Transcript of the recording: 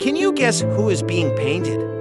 Can you guess who is being painted?